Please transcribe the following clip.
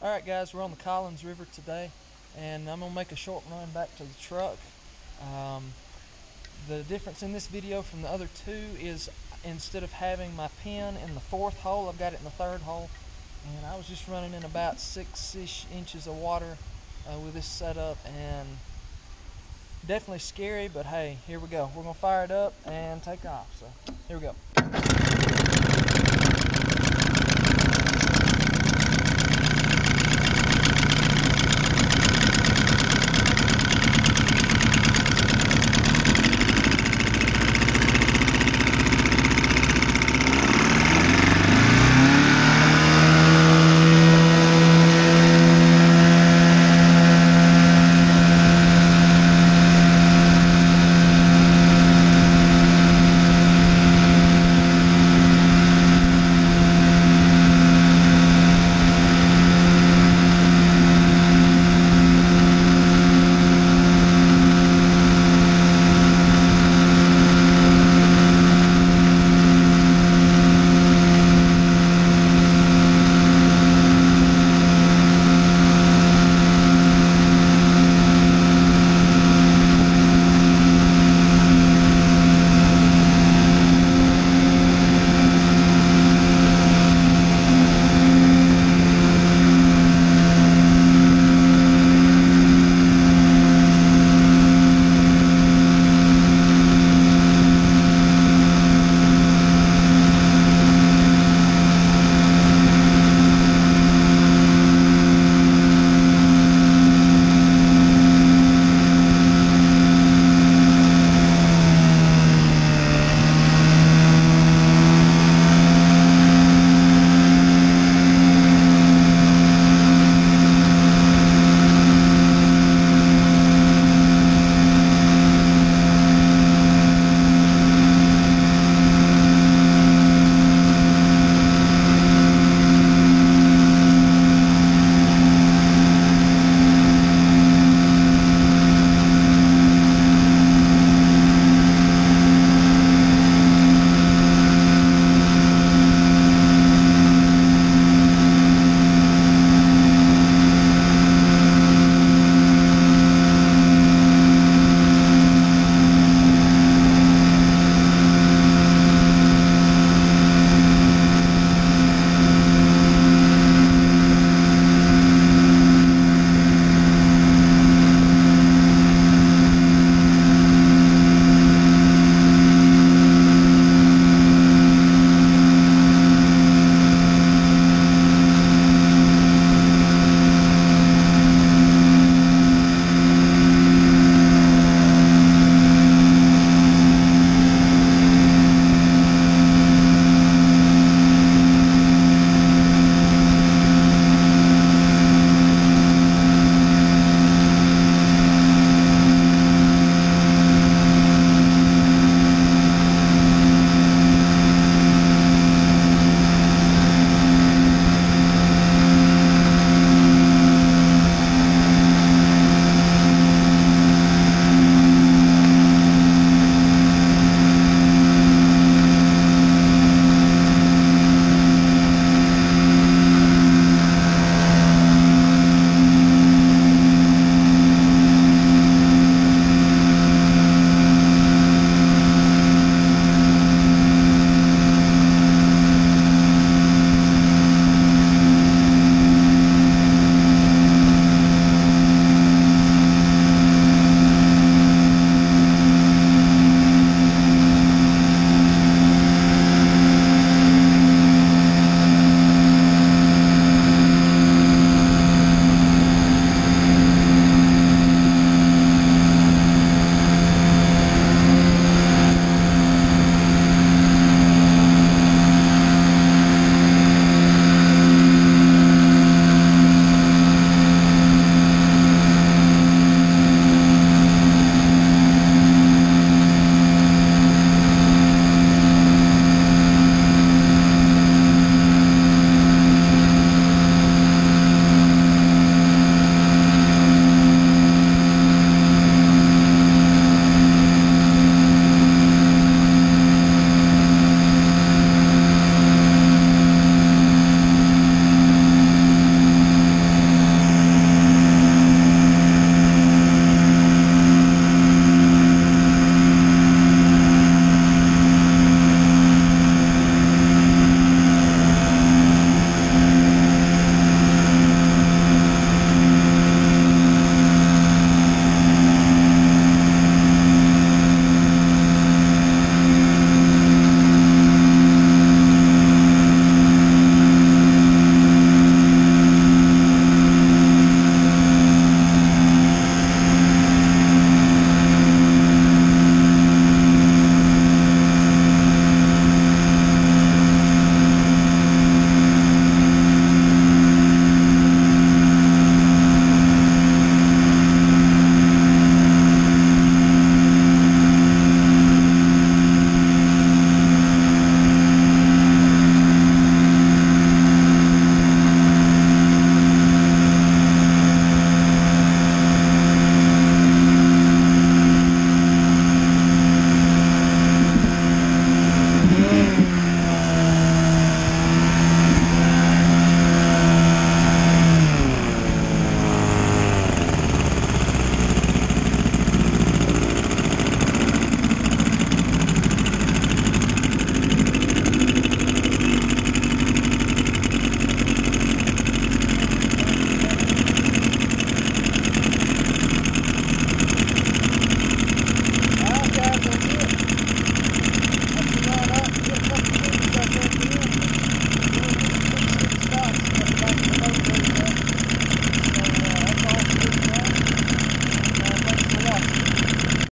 Alright guys, we're on the Collins River today and I'm going to make a short run back to the truck. Um, the difference in this video from the other two is instead of having my pin in the fourth hole, I've got it in the third hole and I was just running in about six-ish inches of water uh, with this setup and definitely scary but hey, here we go. We're going to fire it up and take off. So here we go.